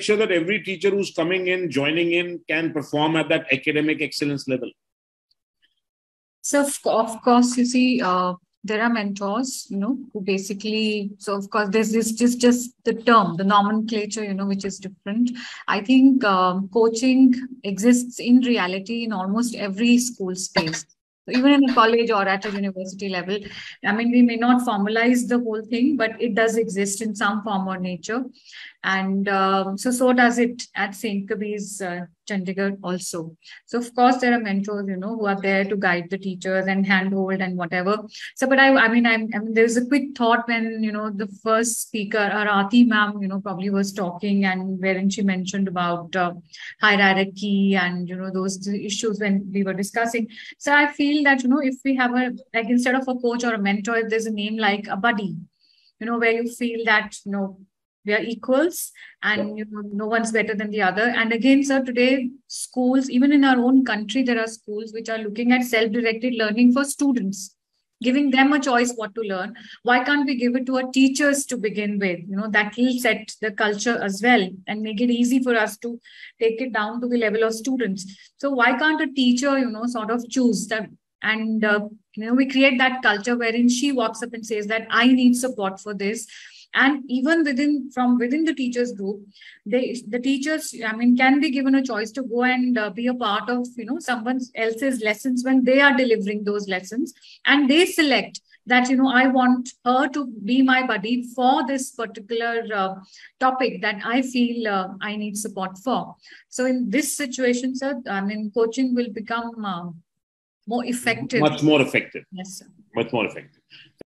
sure that every teacher who's coming in, joining in, can perform at that academic excellence level? So, of course, you see, uh, there are mentors, you know, who basically, so of course, there's this just just the term, the nomenclature, you know, which is different. I think um, coaching exists in reality in almost every school space. So even in a college or at a university level, I mean, we may not formalize the whole thing, but it does exist in some form or nature. And um, so, so does it at St. Kabir's uh, Chandigarh also. So, of course, there are mentors, you know, who are there to guide the teachers and handhold and whatever. So, but I, I mean, I'm, I mean, there's a quick thought when, you know, the first speaker, Arati ma'am, you know, probably was talking and wherein she mentioned about uh, hierarchy and, you know, those issues when we were discussing. So, I feel that, you know, if we have a, like, instead of a coach or a mentor, if there's a name like a buddy, you know, where you feel that, you know, we are equals and you know no one's better than the other. And again sir today schools even in our own country there are schools which are looking at self-directed learning for students giving them a choice what to learn. Why can't we give it to our teachers to begin with? You know that will set the culture as well and make it easy for us to take it down to the level of students. So why can't a teacher you know sort of choose that and uh, you know we create that culture wherein she walks up and says that i need support for this and even within from within the teachers group they the teachers i mean can be given a choice to go and uh, be a part of you know someone else's lessons when they are delivering those lessons. And they select that you know i want her to be my buddy for this particular uh, topic that i feel uh, i need support for. So in this situation sir i mean coaching will become uh, more effective. Much more effective. Yes sir. Much more effective